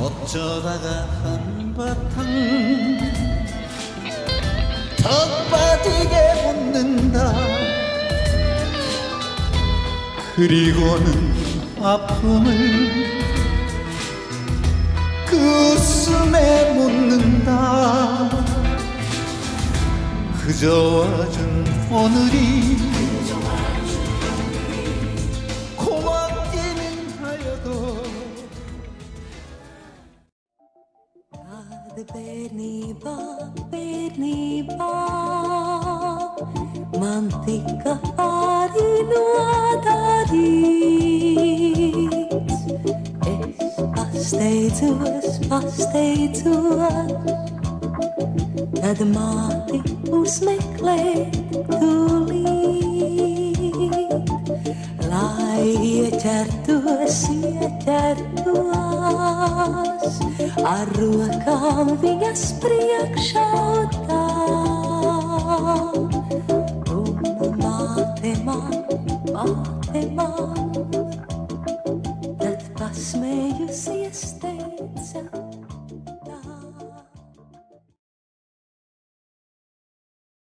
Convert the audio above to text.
어쩌다가 한바탕 더 빠지게 웃는다. 그리고는 아픔을 그 웃음에 묻는다. 그저 와준 오늘이 Kāda bērnībā, bērnībā man tika arī nodarīts. Es pasteidzos, pasteidzos, tad māti uzmeklēt tūlīt. Lai ieķertos, ieķertos ar rokām viņas priekšā tā. Un māte man, māte man, tad pasmējusies te.